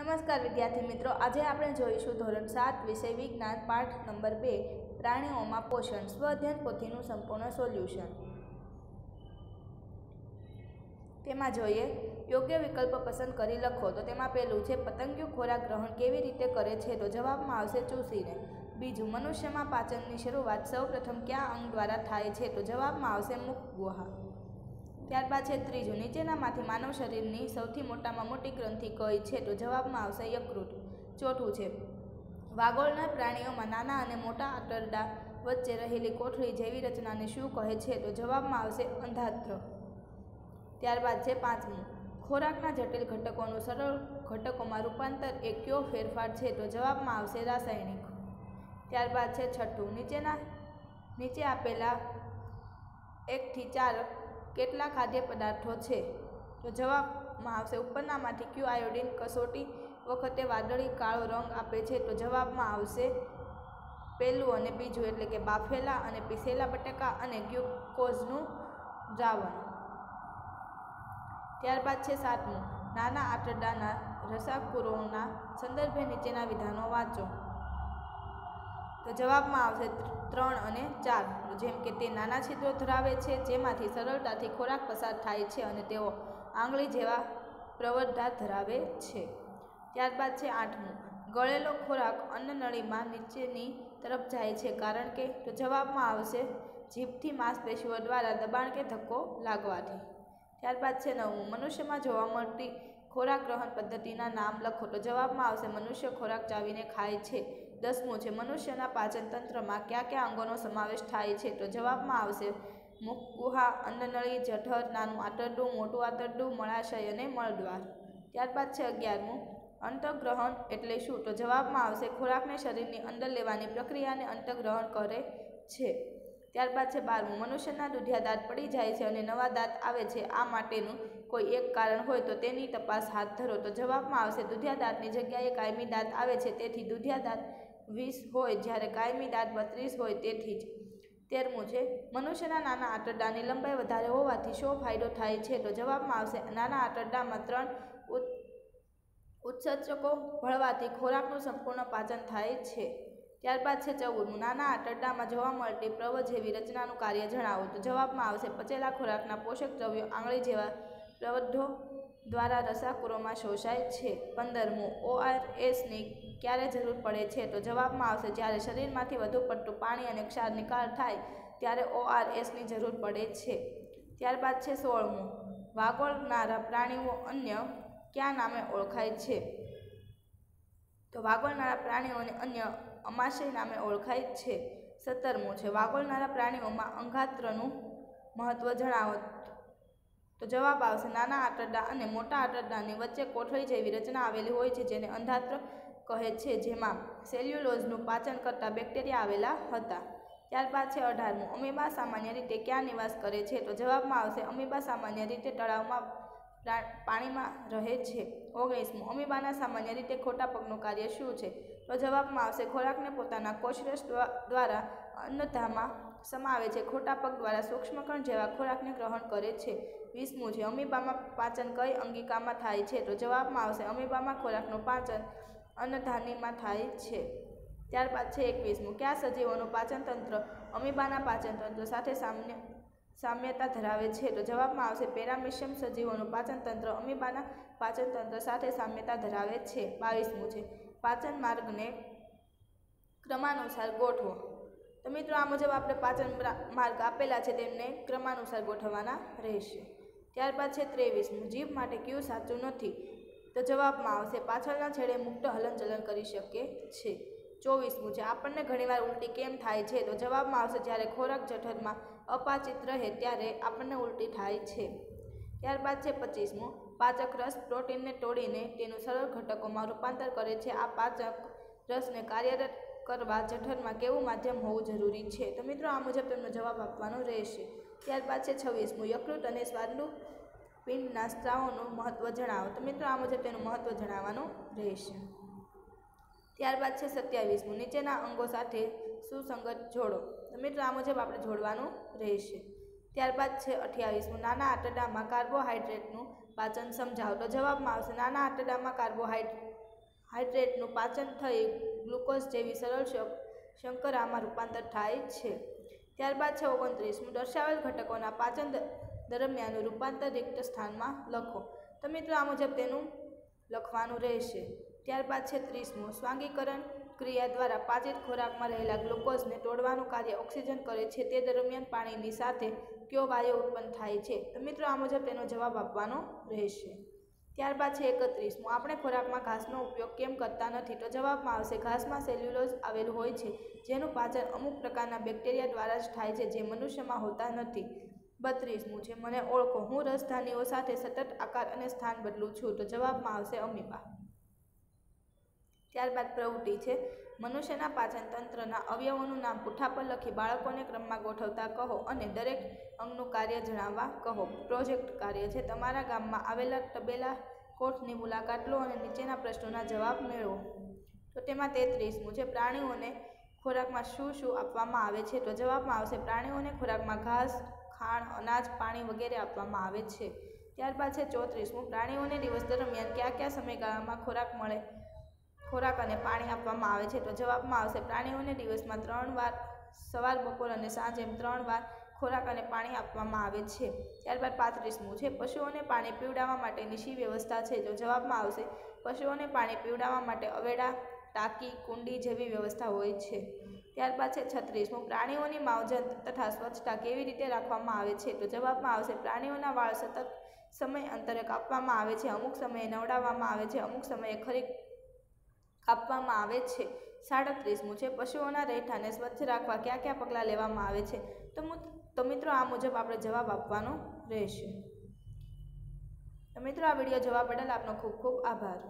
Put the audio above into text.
નમસ્કાર વિદ્યાર્થી મિત્રો, આજે આપણે જોઈશું ધોરણ સાત વિષય વિજ્ઞાન પાઠ નંબર બે, પ્રાણીઓમાં પોષણ સ્વઅધ્યયન પોથીનું સંપૂર્ણ સોલ્યુશન તેમાં જોઈએ, યોગ્ય વિકલ્પ પસંદ કરી લખો. તો તેમાં પહેલું છે, પતંગિયું ખોરાક ગ્રહણ કેવી રીતે કરે છે? તો જવાબમાં આવશે ચૂસીને. બીજું, મનુષ્યમાં પાચનની શરૂઆત સૌપ્રથમ કયા અંગ દ્વારા થાય છે? તો જવાબમાં આવશે મુખ ગુહા. ત્યારબાદ છે ત્રીજું નીચેનામાંથી માનવ શરીરની સૌથી મોટામાં મોટી ગ્રંથિ કઈ છે? તો જવાબમાં આવશે યકૃત. ચોથું છે, વાગોળના પ્રાણીઓમાં નાના અને મોટા આંતરડા વચ્ચે રહેલી કોઠળી જેવી રચનાને શું કહે છે? તો જવાબમાં આવશે અંધાત્ર. ત્યારબાદ છે પાંચમું, ખોરાકના જટિલ ઘટકોનું સરળ ઘટકોમાં રૂપાંતર એ કયો ફેરફાર છે? તો જવાબમાં આવશે રાસાયણિક. ત્યારબાદ છે છઠ્ઠું, નીચેના, નીચે આપેલા એકથી ચાર કેટલા ખાદ્ય પદાર્થો છે? તો જવાબમાં આવશે, ઉપરનામાંથી ક્યુ આયોડિન કસોટી વખતે વાદળી, કાળો રંગ આપે છે. તો જવાબમાં આવશે પહેલું અને બીજું, એટલે કે બાફેલા અને પીસેલા બટાકા અને ગ્લુકોઝનું દ્રાવણ. ત્યારબાદ છે સાતમું, નાના આંતરડાના રસાકુરોના સંદર્ભે નીચેના વિધાનો વાંચો. તો જવાબમાં આવશે ત્રણ અને ચાર, જેમ કે તે નાના છિદ્રો ધરાવે છે, જેમાંથી સરળતાથી ખોરાક પસાર થાય છે અને તેઓ આંગળી જેવા પ્રવર્ધા ધરાવે છે. ત્યારબાદ છે આઠમું, ગળેલો ખોરાક અન્નનળીમાં નીચેની તરફ જાય છે, કારણ કે તો જવાબમાં આવશે જીભથી માંસપેશીઓ દ્વારા દબાણ કે ધક્કો લાગવાથી. ત્યારબાદ છે નવમું, મનુષ્યમાં જોવા મળતી ખોરાક ગ્રહણ પદ્ધતિના નામ લખો, તો જવાબમાં આવશે મનુષ્ય ખોરાક ચાવીને ખાય છે. દસમું છે, મનુષ્યના પાચન તંત્રમાં કયા કયા અંગોનો સમાવેશ થાય છે તો જવાબમાં આવશે મુખ ગુહા અન્નનળી, જઠર, નાનું આંતરડું, મોટું આંતરડું, મળાશય અને મળદ્વાર. ત્યારબાદ છે અગિયારમું, અંતગ્રહણ એટલે શું? તો જવાબમાં આવશે ખોરાકને શરીરની અંદર લેવાની પ્રક્રિયાને અંતગ્રહણ કરે છે. ત્યારબાદ છે બારમું, મનુષ્યના દુધિયા દાંત પડી જાય છે અને નવા દાંત આવે છે. આ માટેનું કોઈ એક કારણ હોય તો તેની તપાસ હાથ ધરો. તો જવાબમાં આવશે દુધિયા દાંતની જગ્યાએ કાયમી દાંત આવે છે, તેથી દુધિયા દાંત વીસ હોય, જ્યારે કાયમી દાંત બત્રીસ હોય તેથી જ. તેરમું છે મનુષ્યના નાના આંતરડાની લંબાઈ વધારે હોવાથી શો ફાયદો થાય છે? તો જવાબમાં આવશે, નાના આંતરડામાં ત્રણ ઉત્સર્જકો ભળવાથી ખોરાકનું સંપૂર્ણ પાચન થાય છે. ત્યારબાદ છે ચૌદમું નાના આંતરડામાં જોવા મળતી પ્રવ જેવી રચનાનું કાર્ય જણાવો. તો જવાબમાં આવશે, પચેલા ખોરાકના પોષક દ્રવ્યો આંગળી જેવા પ્રવધો દ્વારા રસાકુરોમાં શોષાય છે. પંદરમું ઓઆરએસની ક્યારે જરૂર પડે છે તો જવાબમાં આવશે, જ્યારે શરીરમાંથી વધુ પડતું પાણી અને ક્ષાર નિકાલ થાય ત્યારે ઓઆરએસની જરૂર પડે છે. ત્યારબાદ છે સોળમું, વાગોળનારા પ્રાણીઓ અન્ય કયા નામે ઓળખાય છે? તો વાગોળનારા પ્રાણીઓને અન્ય અમાશય નામે ઓળખાય છે. સત્તરમું છે, વાગોળનારા પ્રાણીઓમાં અંગાત્રનું મહત્ત્વ જણાવો. તો જવાબ આવશે, નાના આંતરડા અને મોટા આંતરડાની વચ્ચે કોઠળી જેવી રચના આવેલી હોય છે, જેને અંધાત્ર કહે છે, જેમાં સેલ્યુલોઝનું પાચન કરતા બેક્ટેરિયા આવેલા હતા. ત્યારબાદ છે અઢારમું, અમીબા સામાન્ય રીતે ક્યાં નિવાસ કરે છે? તો જવાબમાં આવશે, અમીબા સામાન્ય રીતે તળાવમાં પાણીમાં રહે છે. ઓગણીસમું, અમીબાના સામાન્ય રીતે ખોટા પગનું કાર્ય શું છે? તો જવાબમાં આવશે, ખોરાકને પોતાના કોશરસ દ્વારા અન્નધામાં સમાવે છે. ખોટા પગ દ્વારા સૂક્ષ્મકણ જેવા ખોરાકને ગ્રહણ કરે છે. વીસમું છે, અમીબામાં પાચન કઈ અંગિકામાં થાય છે? તો જવાબમાં આવશે, અમીબામાં ખોરાકનું પાચન અન્નધાનીમાં થાય છે. ત્યારબાદ છે એકવીસમું કયા સજીવોનું પાચન તંત્ર અમીબાના પાચનતંત્ર સાથે સામ્ય, સામ્યતા ધરાવે છે. તો જવાબમાં આવશે પેરામિશિયમ સજીવોનું પાચન તંત્ર અમીબાના પાચન તંત્ર સાથે સામ્યતા ધરાવે છે. બાવીસમું છે. પાચન માર્ગને ક્રમાનુસાર ગોઠવો. તો મિત્રો, આ મુજબ આપણે પાચન માર્ગ આપેલા છે તેમને ક્રમાનુસાર ગોઠવવાના રહેશે. ત્યારબાદ છે ત્રેવીસમું. જીભ માટે કયું સાચું નથી? તો જવાબમાં આવશે, પાછળના છેડે મુક્ત હલનચલન કરી શકે છે. ચોવીસમું છે આપણને ઘણીવાર ઉલટી કેમ થાય છે? તો જવાબમાં આવશે, જ્યારે ખોરાક જઠરમાં અપાચિત રહે, ત્યારે આપણને ઉલટી થાય છે. ત્યારબાદ છે પચીસમું પાચક રસ પ્રોટીનને તોડીને તેનું સરળ ઘટકોમાં રૂપાંતર કરે છે. આ પાચક રસને કાર્યરત કરવા જઠરમાં કેવું માધ્યમ હોવું જરૂરી છે? તો મિત્રો, આ મુજબ તેમનો જવાબ આપવાનો રહેશે. ત્યારબાદ છે છવ્વીસમું યકૃત અને સ્વાદનું પિંડના સ્ત્રાવોનું મહત્ત્વ જણાવો. તો મિત્રો, આ મુજબ તેનું મહત્ત્વ જણાવવાનું રહેશે. ત્યારબાદ છે સત્યાવીસમું. નીચેના અંગો સાથે સુસંગત જોડો. તો મિત્રો, આ મુજબ આપણે જોડવાનું રહેશે. ત્યારબાદ છે અઠ્યાવીસમું. નાના આંતરડામાં કાર્બોહાઈડ્રેટનું પાચન સમજાવો. તો જવાબમાં આવશે, નાના આંતરડામાં કાર્બોહાઈડ્રેટનું પાચન થઈ ગ્લુકોઝ જેવી સરળ શક- શર્કરામાં રૂપાંતર થાય છે. ત્યારબાદ છે ઓગણત્રીસમું. દર્શાવેલ ઘટકોના પાચન દરમિયાન રૂપાંતર રિક્ત સ્થાનમાં લખો. તો મિત્રો, આ મુજબ તેનું લખવાનું રહેશે. ત્યારબાદ છે ત્રીસમું. સ્વાંગીકરણ ક્રિયા દ્વારા પાચિત ખોરાકમાં રહેલા ગ્લુકોઝને તોડવાનું કાર્ય ઓક્સિજન કરે છે. તે દરમિયાન પાણીની સાથે કયો વાયુ ઉત્પન્ન થાય છે? તો મિત્રો, આ મુજબ તેનો જવાબ આપવાનો રહેશે. ત્યારબાદ છે એકત્રીસમું. આપણે ખોરાકમાં ઘાસનો ઉપયોગ કેમ કરતા નથી? તો જવાબમાં આવશે, ઘાસમાં સેલ્યુલોઝ આવેલું હોય છે, જેનું પાચન અમુક પ્રકારના બેક્ટેરિયા દ્વારા જ થાય છે, જે મનુષ્યમાં હોતા નથી. બત્રીસમું છે. મને ઓળખો. હું રસધાનીઓ સાથે સતત આકાર અને સ્થાન બદલું છું. તો જવાબમાં આવશે અમીબા. ત્યારબાદ પ્રવૃત્તિ છે. મનુષ્યના પાચન તંત્રના અવયવોનું નામ પુઠ્ઠા પર લખી બાળકોને ક્રમમાં ગોઠવતા કહો અને દરેક અંગનું કાર્ય જણાવવા કહો. પ્રોજેક્ટ કાર્ય છે. તમારા ગામમાં આવેલા તબેલા કોઠની મુલાકાત લો અને નીચેના પ્રશ્નોના જવાબ મેળવો. તો તેમાં તેત્રીસમું છે. પ્રાણીઓને ખોરાકમાં શું શું આપવામાં આવે છે? તો જવાબમાં આવશે પ્રાણીઓને ખોરાકમાં ઘાસ ખાણ, અનાજ, પાણી વગેરે આપવામાં આવે છે. ત્યારબાદ છે ચોત્રીસમું પ્રાણીઓને દિવસ દરમિયાન કયા કયા સમયગાળામાં ખોરાક મળે, ખોરાક અને પાણી આપવામાં આવે છે? તો જવાબમાં આવશે, પ્રાણીઓને દિવસમાં ત્રણ વાર સવાર, બપોર અને સાંજ એમ ત્રણ વાર ખોરાક અને પાણી આપવામાં આવે છે. ત્યારબાદ પાંત્રીસમું છે, પશુઓને પાણી પીવડાવવા માટેની શી વ્યવસ્થા છે? તો જવાબમાં આવશે, પશુઓને પાણી પીવડાવવા માટે અવેડા, ટાંકી, કુંડી જેવી વ્યવસ્થા હોય છે. ત્યારબાદ છે છત્રીસમું પ્રાણીઓની માવજત તથા સ્વચ્છતા કેવી રીતે રાખવામાં આવે છે તો જવાબમાં આવશે પ્રાણીઓના વાળ સતત સમય અંતરે કાપવામાં આવે છે, અમુક સમયે નવડાવવામાં આવે છે, અમુક સમયે ખરી કાપવામાં આવે છે. સાડત્રીસમું છે પશુઓના રહેઠાણને સ્વચ્છ રાખવા કયા કયા પગલાં લેવામાં આવે છે? તો તો મિત્રો આ મુજબ આપણે જવાબ આપવાનો રહેશે. મિત્રો આ વીડિયો જોવા બદલ આપનો ખૂબ ખૂબ આભાર.